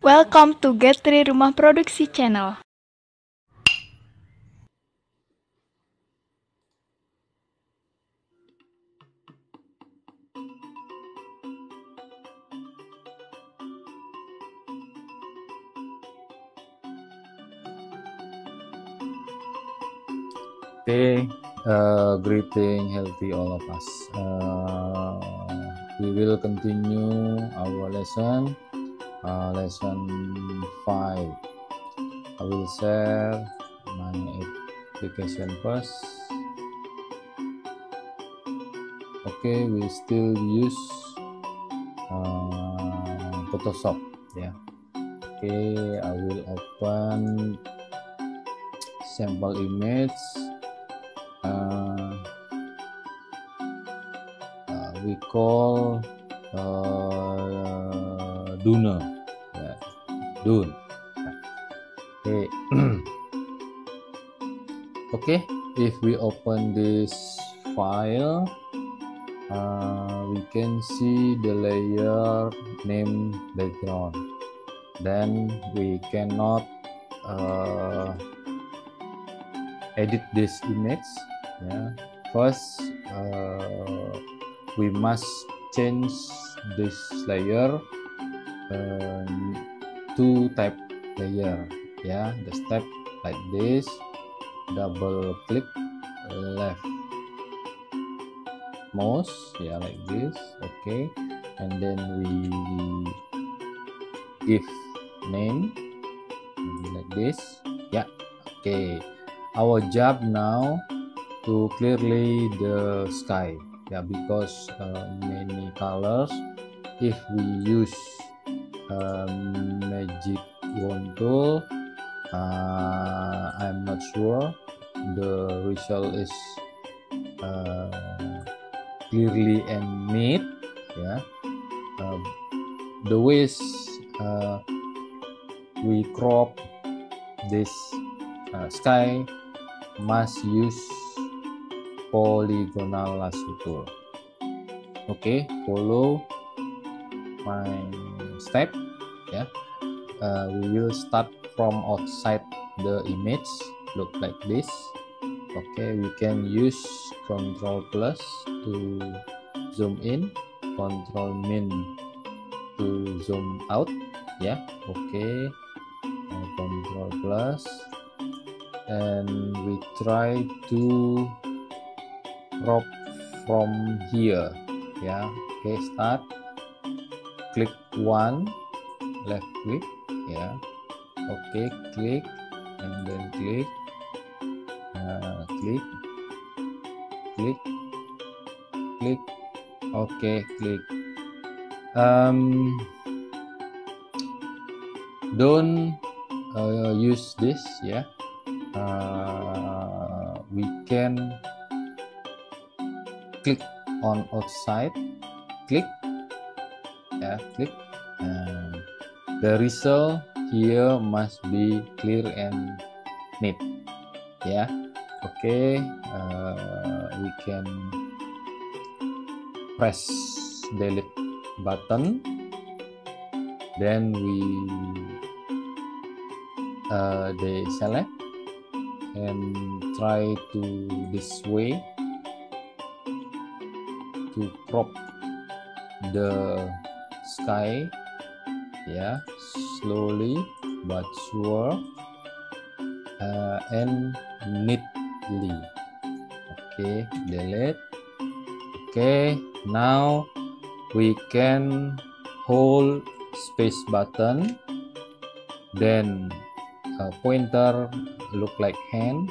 Welcome to Getri Rumah Produksi Channel. Okay, uh, greeting, healthy all of us. Uh, we will continue our lesson, uh, lesson five. I will share my application first. Okay, we still use uh, Photoshop. Yeah. Okay, I will open sample image uh, uh, we call uh, Dune. Yeah. Dune. Okay. okay. If we open this file, uh, we can see the layer name background. Then we cannot uh, edit this image yeah first uh, we must change this layer uh, to type layer yeah the step like this double click left mouse yeah like this okay. And then we give name like this yeah okay. Our job now to clearly the sky yeah because uh, many colors if we use um, magic wand tool. Uh, I'm not sure. The result is uh, clearly and neat yeah. Uh, the ways uh, we crop this uh, sky must use polygonal lasso tool. Okay follow my step yeah uh, we will start from outside the image look like this. Okay we can use control plus to zoom in control min to zoom out yeah okay uh, control plus. And we try to crop from here yeah okay start click one left click yeah okay click and then click uh, click click click okay click um don't uh, use this yeah uh, we can click on outside click yeah click and the result here must be clear and neat. Yeah okay uh, we can press delete button. Then we uh, they select and try to this way to crop the sky yeah slowly but sure uh, and neatly. Okay delete. Okay now we can hold space button. Then a pointer look like hand.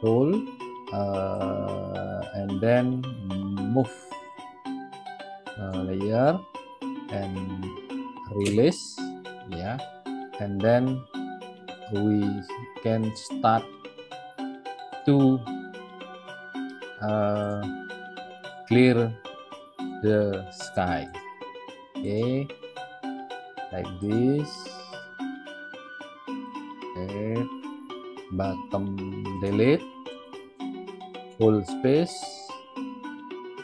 Hold uh, and then move uh, layer and release yeah and then we can start to uh, clear the sky. Okay like this. Okay bottom delete full space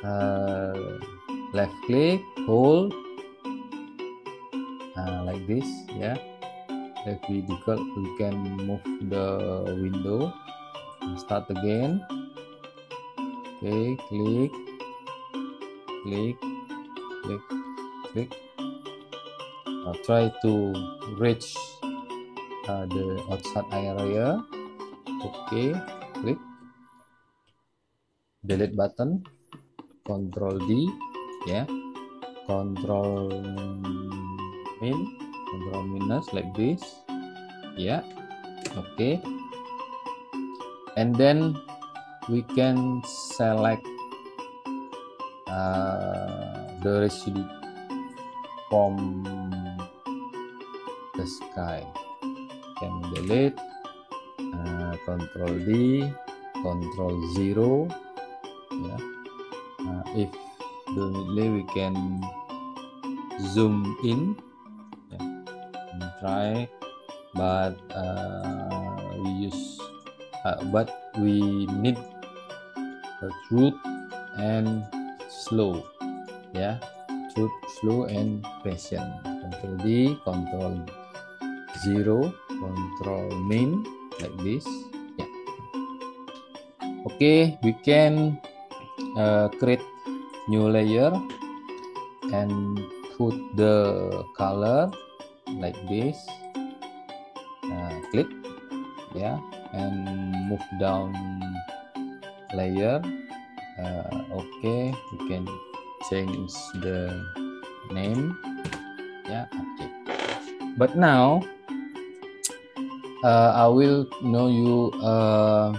uh, left click hold. Uh, like this yeah if we difficult we can move the window. Start again. Okay click. Click click click. Uh, try to reach uh, the outside area. Okay click. Delete button control D ya yeah. control min control minus like this ya yeah. oke okay. and then we can select uh, the residue from the sky can delete uh, control D control 0 ya uh, if definitely we can zoom in. Yeah, try but uh, we use uh, but we need a truth and slow. Ya yeah. truth slow and patient. Control D control 0 control min like this. Yeah. Okay we can uh, create new layer and put the color like this. Uh, click yeah and move down layer. Uh, okay we can change the name yeah okay but now uh, I will know you uh,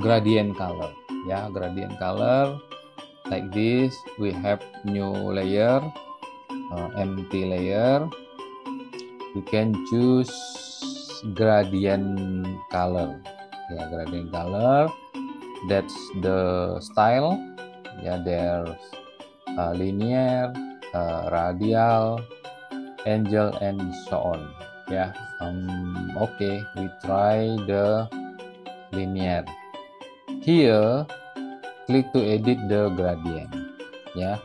gradient color ya gradient color like this we have new layer uh, empty layer. We can choose gradient color. Ya gradient color. That's the style. Ya there's uh, linear uh, radial angel and so on. Ya yeah. um, okay we try the linear. Here click to edit the gradient ya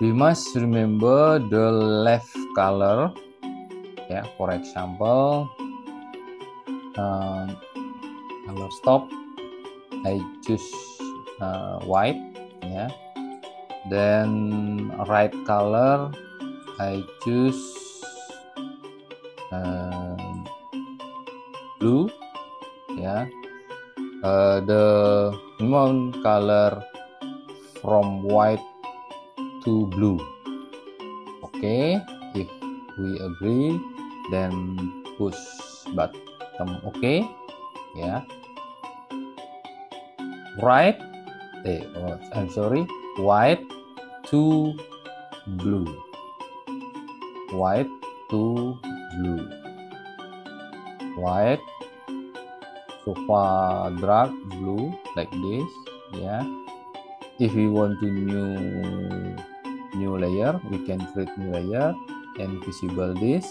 we must remember the left color ya for example um, color stop I choose uh, white ya then right color I choose uh, blue ya yeah. uh, the amount color from white to blue. Okay if we agree then push button. Okay ya. Yeah. right eh oh, I'm sorry white to blue. White to blue. White so far drag blue like this yeah. If we want to new new layer we can create new layer and visible this.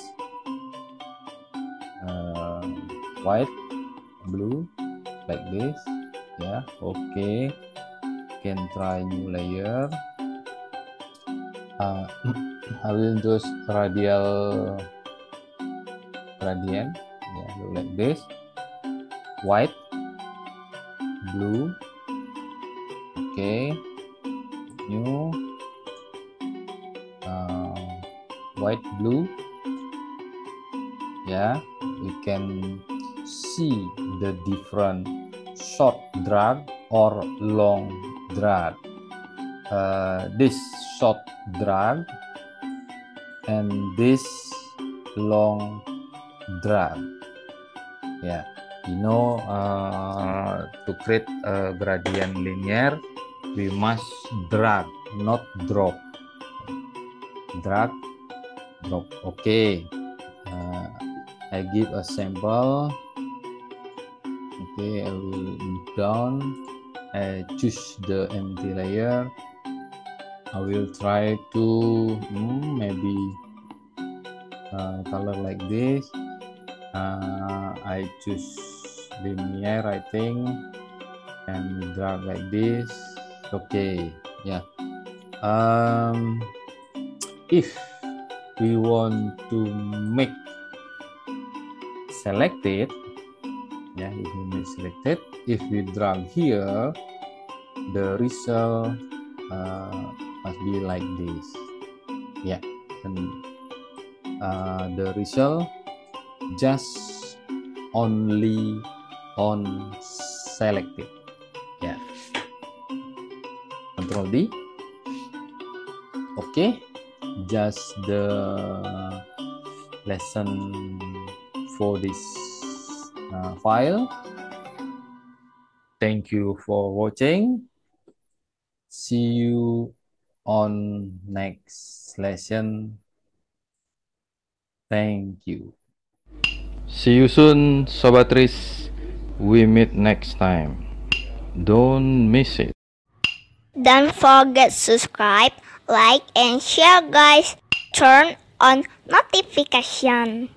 Uh, white blue like this yeah okay. Can try new layer. Uh, I will just radial gradient yeah like this white blue okay new uh, white blue yeah we can see the different short drag or long drag. Uh, this short drag and this long drag yeah you know uh, to create a gradient linear we must drag not drop. Drag drop. Okay. Uh, I give a sample. Okay I will move down. I choose the empty layer. I will try to hmm, maybe uh, color like this. Uh, I choose linear think. And drag like this. Okay yeah. Um, if we want to make selected yeah if we make selected if we drag here the result uh, must be like this. Yeah and uh, the result just only on selected yeah control D. Okay just the lesson for this uh, file. Thank you for watching. See you on next lesson. Thank you. See you soon, Sobatris. We meet next time. Don't miss it. Don't forget subscribe, like, and share guys. Turn on notification.